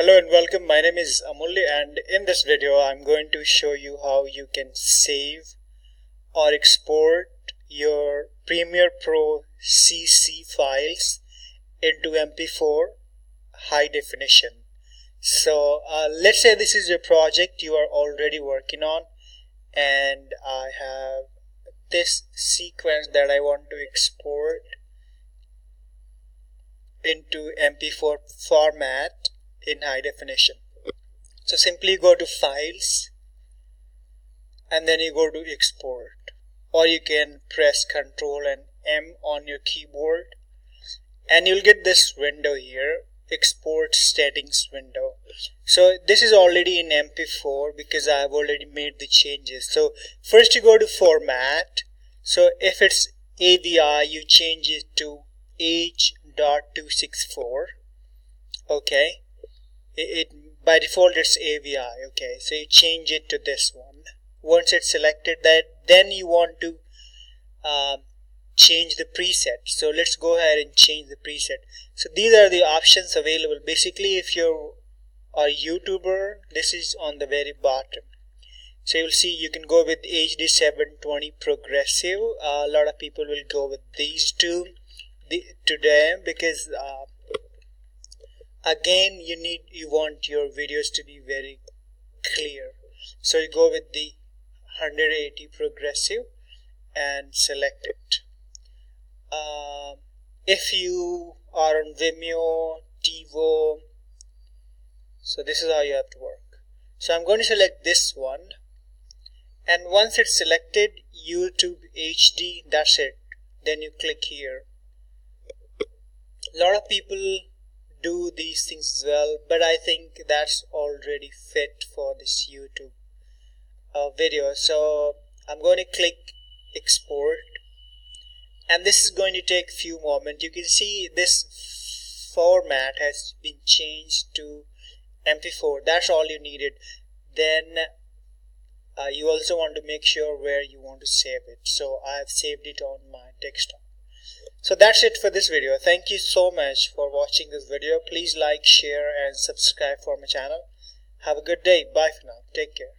Hello and welcome. My name is Amulya and in this video I'm going to show you how you can save or export your Premiere Pro CC files into MP4 high definition. So uh, let's say this is a project you are already working on and I have this sequence that I want to export into MP4 format in high definition. So simply go to files and then you go to export. Or you can press Ctrl and M on your keyboard and you'll get this window here export settings window. So this is already in mp4 because i've already made the changes. So first you go to format. So if it's avi you change it to h.264 okay it, it by default it's AVI okay? So you change it to this one. Once it's selected that then you want to uh, change the preset. So let's go ahead and change the preset. So these are the options available. Basically if you're a youtuber this is on the very bottom. So you'll see you can go with HD 720 progressive. Uh, a lot of people will go with these two the, today because uh, again you need you want your videos to be very clear. So you go with the 180 progressive and select it. Uh, if you are on Vimeo TiVo so this is how you have to work. So I'm going to select this one. And once it's selected YouTube HD that's it. Then you click here. A lot of people do these things as well but I think that's already fit for this YouTube uh, video. So I'm going to click export and this is going to take few moments. You can see this format has been changed to mp4 that's all you needed. Then uh, you also want to make sure where you want to save it. So I've saved it on my desktop so that's it for this video. Thank you so much for watching this video. Please like, share and subscribe for my channel. Have a good day. Bye for now. Take care.